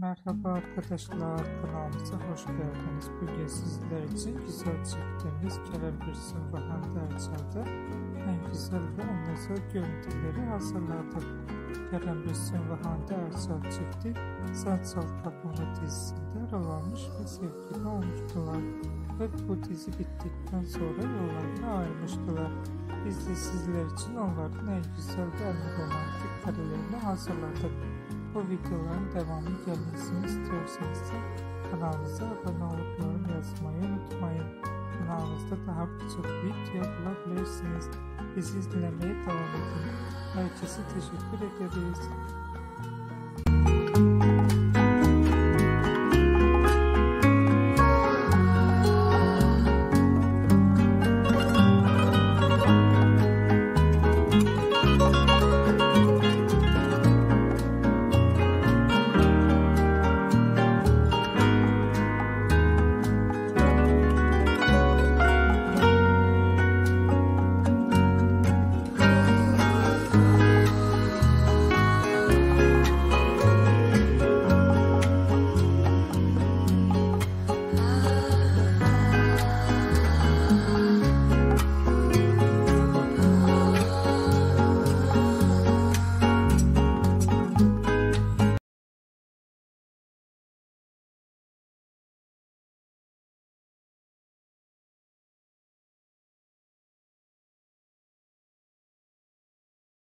Merhaba arkadaşlar kanalımıza hoş geldiniz. Bugün sizler için güzel çektiğimiz Kerem Bürsin ve Hande Erçel'de en güzel ve en özel görüntüleri hazırladık. Kerem Bürsin ve Hande Erçel çifti Sen Çal Kapımı dizisinde rol almış ve sevgili olmuştular. Ve bu dizi bittikten sonra yollarına ayrılmıştılar. Biz de sizler için onların en güzel ve en romantik karelerini hazırladık. Bu videoların devamı gelmesini istiyorsanız da kanalımıza abone olup yorum yazmayı unutmayın. Kanalımızda daha birçok video bulabilirsiniz. Bizi izlemeye devam edin. Herkese teşekkür ederiz.